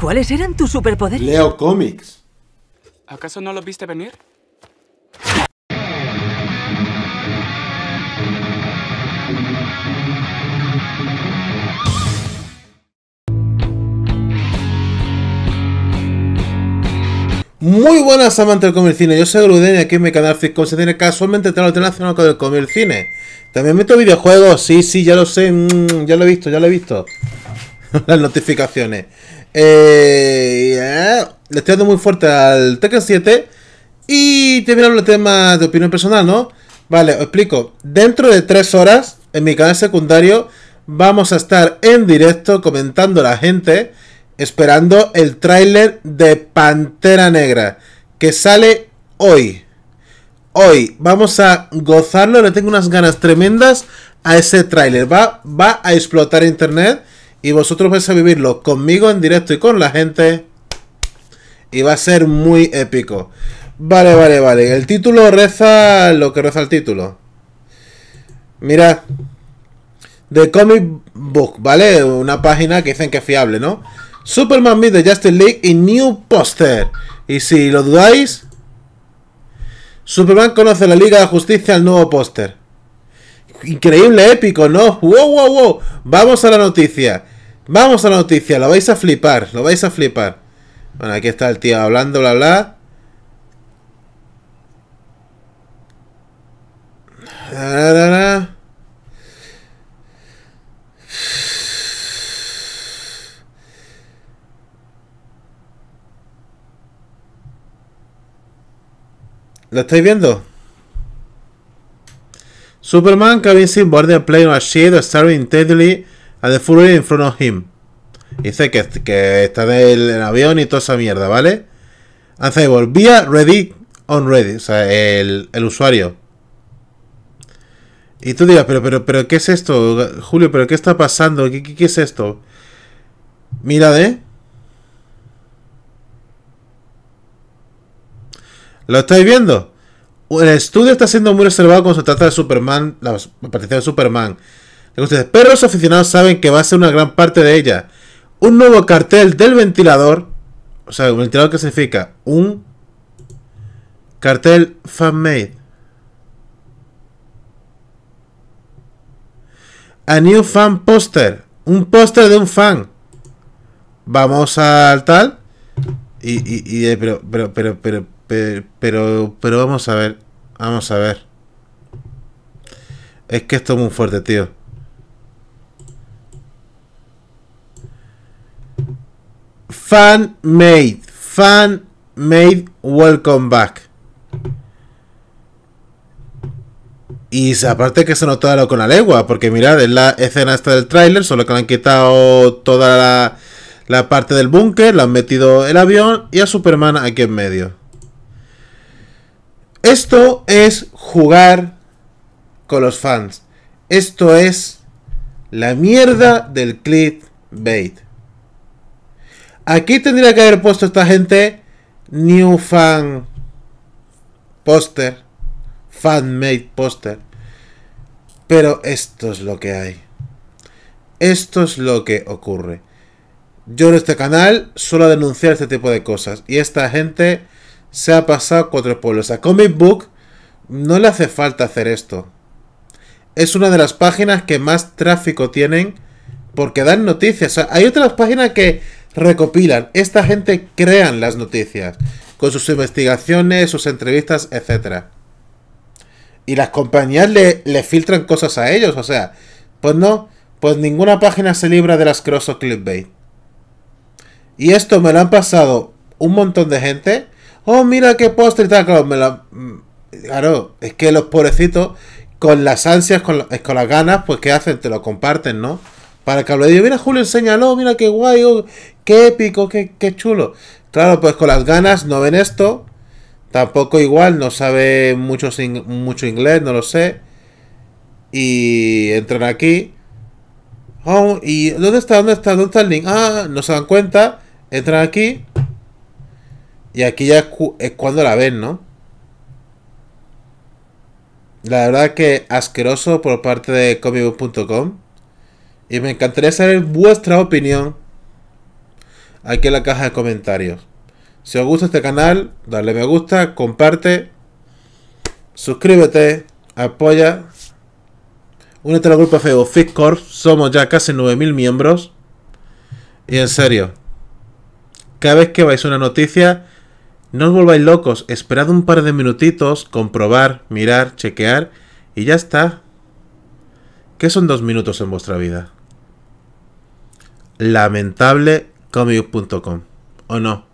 ¿Cuáles eran tus superpoderes? Leo cómics. ¿Acaso no lo viste venir? Muy buenas amantes del comer cine, yo soy Gruden y aquí en mi canal Fiscom se tiene casualmente todo lo relacionado con el comer cine. También meto videojuegos, sí, sí, ya lo sé, mm, ya lo he visto, ya lo he visto. Las notificaciones. Eh, le estoy dando muy fuerte al Tekken 7 y te el tema de opinión personal, ¿no? Vale, os explico. Dentro de tres horas, en mi canal secundario, vamos a estar en directo comentando a la gente esperando el tráiler de Pantera Negra, que sale hoy. Hoy vamos a gozarlo, le tengo unas ganas tremendas a ese tráiler. Va, va a explotar internet y vosotros vais a vivirlo conmigo en directo y con la gente. Y va a ser muy épico. Vale, vale, vale. El título reza lo que reza el título. Mira. The Comic Book, ¿vale? Una página que dicen que es fiable, ¿no? Superman Meet the Justice League y New Poster. Y si lo dudáis, Superman conoce la Liga de Justicia al nuevo póster. Increíble, épico, ¿no? ¡Wow, wow, wow! Vamos a la noticia. Vamos a la noticia, lo vais a flipar, lo vais a flipar. Bueno, aquí está el tío hablando, bla, bla. ¿Lo estáis viendo? Superman cabin sin board a plane shield starting intently at the fury in front of him. Dice que, que está en el, avión y toda esa mierda, ¿vale? Unstable. Vía ready on ready. O sea, el, el, usuario. Y tú dirás, pero, pero, pero, ¿qué es esto? Julio, ¿pero qué está pasando? ¿Qué, qué, qué es esto? Mira, ¿eh? ¿Lo estáis viendo? El estudio está siendo muy reservado cuando se trata de Superman, la aparición de Superman. Pero los aficionados saben que va a ser una gran parte de ella. Un nuevo cartel del ventilador. O sea, un ventilador que significa un cartel fan-made. A new fan poster. Un póster de un fan. Vamos al tal. Y, y, y pero, pero, pero, pero, pero, pero, vamos a ver. Vamos a ver. Es que esto es muy fuerte, tío. Fan made. Fan made. Welcome back. Y aparte que se notó lo con la lengua, porque mirad, en la escena esta del tráiler, solo que le han quitado toda la, la parte del búnker, le han metido el avión y a Superman aquí en medio. Esto es jugar con los fans. Esto es la mierda del clickbait. Aquí tendría que haber puesto esta gente New Fan Poster. Fan Made Poster. Pero esto es lo que hay. Esto es lo que ocurre. Yo en este canal suelo denunciar este tipo de cosas. Y esta gente se ha pasado cuatro pueblos. A Comic Book no le hace falta hacer esto. Es una de las páginas que más tráfico tienen porque dan noticias. hay otras páginas que recopilan. Esta gente crean las noticias con sus investigaciones, sus entrevistas, etc. Y las compañías le, le, filtran cosas a ellos. O sea, pues no, pues ninguna página se libra del asqueroso clickbait. Y esto me lo han pasado un montón de gente oh, mira qué postre y tal. Claro, me la, mm, claro, es que los pobrecitos, con las ansias, con, con las ganas, pues ¿qué hacen? Te lo comparten, ¿no? Para que lo diga, mira Julio, enséñalo, mira qué guay, oh, qué épico, qué, qué chulo. Claro, pues con las ganas no ven esto. Tampoco igual, no sabe mucho, mucho inglés, no lo sé. Y entran aquí. Oh, ¿y dónde está? ¿Dónde está? ¿Dónde está el link? Ah, no se dan cuenta. Entran aquí. Y aquí ya es, cuando la ven, ¿no? La verdad que asqueroso por parte de comicbook.com. Y me encantaría saber vuestra opinión aquí en la caja de comentarios. Si os gusta este canal, dale me gusta, comparte, suscríbete, apoya. Únete al grupo Facebook FitCorp, somos ya casi 9000 miembros. Y en serio, cada vez que vais a una noticia, no os volváis locos, esperad un par de minutitos, comprobar, mirar, chequear y ya está. ¿Qué son dos minutos en vuestra vida? Lamentablecomic.com. ¿O no?